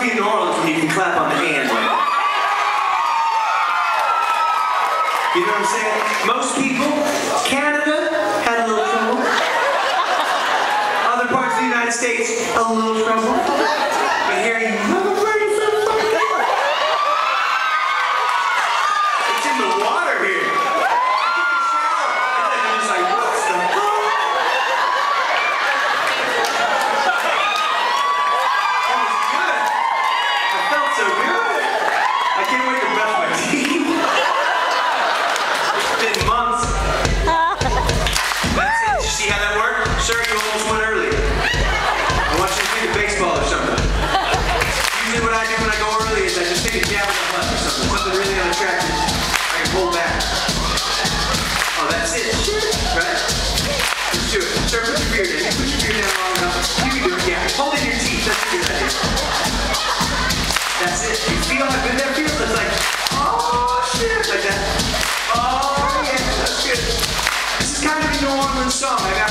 be in New Orleans when you can clap on the hand. You know what I'm saying? Most people, Canada had a little trouble. Other parts of the United States, a little trouble. But here you It's in the water here. Take a jab in the butt or something. Something really unattractive. I can pull back. Oh, that's it. Right? Let's do it. Sir, put your beard. You put your beard down long enough. You can do it. Yeah. Hold in your teeth. That's a good idea. That's it. You feel how good that feels? It's like, oh shit, like that. Oh yeah, that's good. This is kind of a New Orleans song. I got